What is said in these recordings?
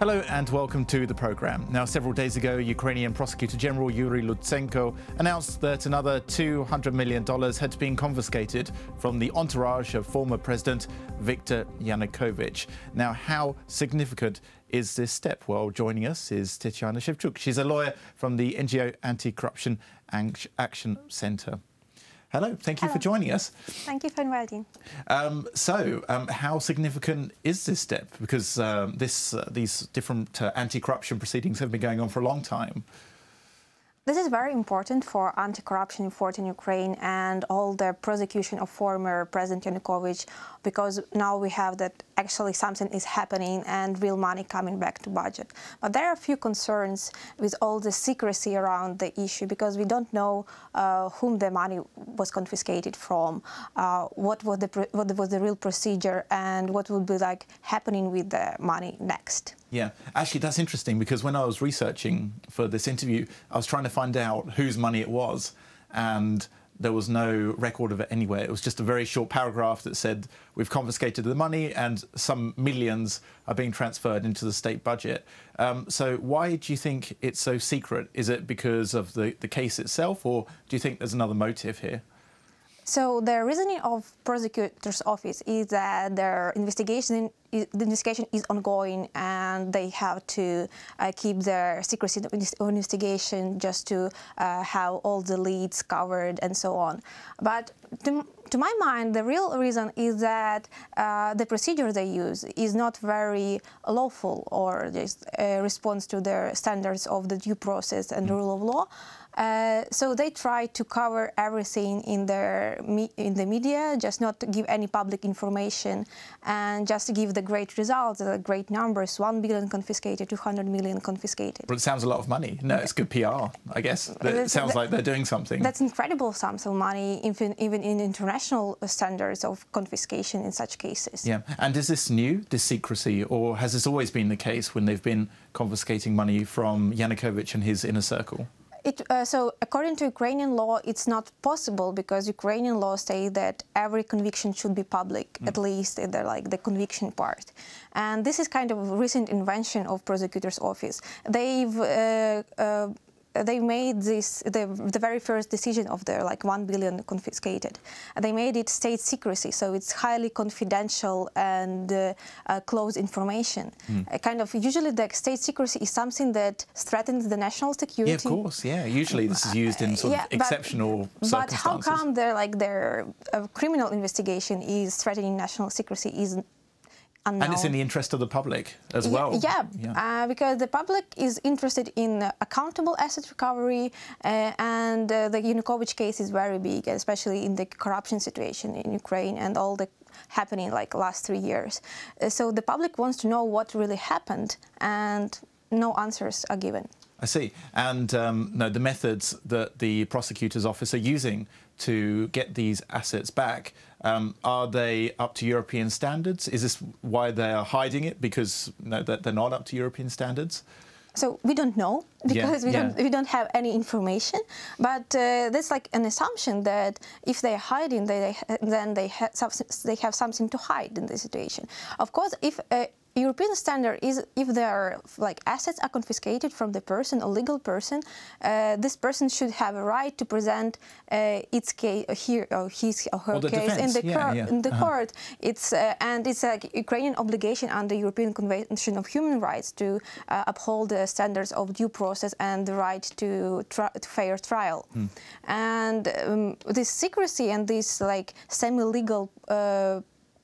Hello and welcome to the programme. Now, several days ago, Ukrainian Prosecutor General Yuri Lutsenko announced that another $200 million had been confiscated from the entourage of former President Viktor Yanukovych. Now, how significant is this step? Well, joining us is Tetyana Shevchuk. She's a lawyer from the NGO Anti Corruption Action Centre. Hello, thank you Hello. for joining us. Thank you for inviting. Um, so, um, how significant is this step? Because um, this, uh, these different uh, anti-corruption proceedings have been going on for a long time. This is very important for anti-corruption effort in Ukraine and all the prosecution of former President Yanukovych, because now we have that actually something is happening and real money coming back to budget. But there are a few concerns with all the secrecy around the issue, because we don't know uh, whom the money was confiscated from, uh, what was the what was the real procedure, and what would be like happening with the money next. Yeah, actually, that's interesting because when I was researching for this interview, I was trying to find out whose money it was, and there was no record of it anywhere. It was just a very short paragraph that said, We've confiscated the money and some millions are being transferred into the state budget. Um, so, why do you think it's so secret? Is it because of the, the case itself, or do you think there's another motive here? So the reasoning of prosecutor's office is that their investigation the investigation is ongoing and they have to uh, keep their secrecy of investigation just to uh, have all the leads covered and so on. But to, to my mind, the real reason is that uh, the procedure they use is not very lawful or just a response to their standards of the due process and the rule of law. Uh, so they try to cover everything in their me- in the media, just not to give any public information, and just to give the great results, the great numbers: one billion confiscated, 200 million confiscated. Well, it sounds a lot of money. No, it's good PR, I guess. It sounds like they're doing something. That's incredible sums of money, even even in international standards of confiscation in such cases. Yeah, and is this new, this secrecy, or has this always been the case when they've been confiscating money from Yanukovych and his inner circle? It, uh, so, according to Ukrainian law, it's not possible because Ukrainian law say that every conviction should be public, at least in the like the conviction part. And this is kind of a recent invention of prosecutor's office. They've uh, uh, they made this the, the very first decision of their like one billion confiscated. They made it state secrecy, so it's highly confidential and uh, uh, closed information. Uh, kind of usually the state secrecy is something that threatens the national security. Yeah, of course. Yeah, usually this is used in sort Yeah, of but- exceptional But how come their like their uh, criminal investigation is threatening national secrecy is unknown? and it's in the interest of the public as Ye- well. Yeah, Yeah. Uh, because the public is interested in accountable asset recovery, uh, and uh, the Yanukovych case is very big, especially in the corruption situation in Ukraine and all the happening like last three years. Uh, so the public wants to know what really happened, and no answers are given. I see. And um, no, the methods that the prosecutor's office are using to get these assets back, um, are they up to European standards? Is this why they are hiding it? Because no, they're not up to European standards? So we don't know Yeah, because we yeah. don't we don't have any information. But uh, that's like an assumption that if they're hiding, they, then they have they have something to hide in this situation. Of course, if a European standard is if their like assets are confiscated from the person, a legal person, uh, this person should have a right to present uh, its case, here or his or her Or case in the yeah, court. yeah. In the Uh-huh. court, it's uh, and it's a Ukrainian obligation under European Convention of Human Rights to uh, uphold the standards of due process and the right to, to fair trial. Hmm. And um, this secrecy and this like semi-legal.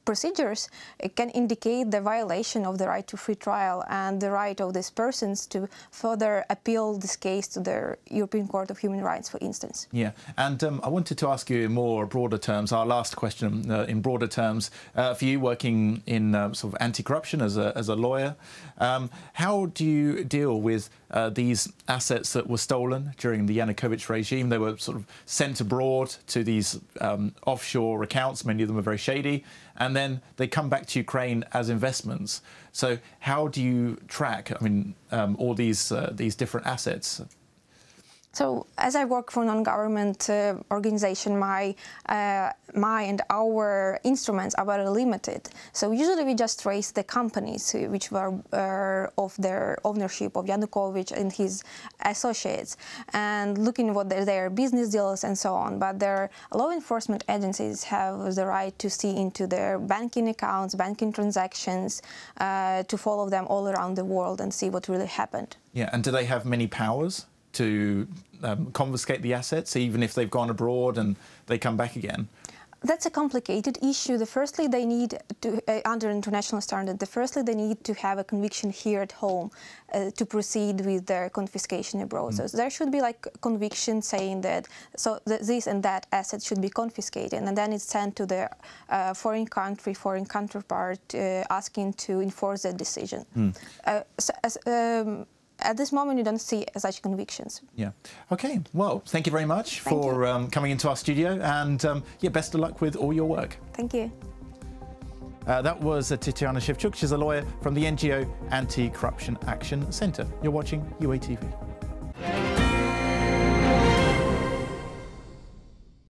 Procedures can indicate the violation of the right to free trial and the right of these persons to further appeal this case to the European Court of Human Rights, for instance. Yeah, and um, I wanted to ask you in more broader terms, our last question uh, in broader terms, uh, for you working in uh, sort of anti-corruption as a, as a lawyer, um, how do you deal with uh, these assets that were stolen during the Yanukovych regime? They were sort of sent abroad to these um, offshore accounts, many of them are very shady, and then they come back to Ukraine as investments. So how do you track, I mean, um, all these, uh, these different assets? So, as I work for non-government uh, organization, my uh, my and our instruments are very limited. So usually we just trace the companies which were uh, of their ownership of Yanukovych and his associates, and looking what their, their business deals and so on. But their law enforcement agencies have the right to see into their banking accounts, banking transactions, uh, to follow them all around the world and see what really happened. Yeah, and do they have many powers? To um, confiscate the assets, even if they've gone abroad and they come back again? That's a complicated issue. The firstly, they need to, uh, under international standard, the firstly they need to have a conviction here at home uh, to proceed with their confiscation abroad. Mm. So there should be like conviction saying that so th this and that asset should be confiscated, and then it's sent to the uh, foreign country, foreign counterpart, uh, asking to enforce that decision. Mm. So as, um, at this moment, you don't see such convictions. Yeah. Okay. Well, thank you very much thank for um, coming into our studio, and um, yeah, best of luck with all your work. Thank you. Uh, that was uh, Tatiana Shevchuk. She's a lawyer from the NGO Anti-Corruption Action Centre. You're watching UATV.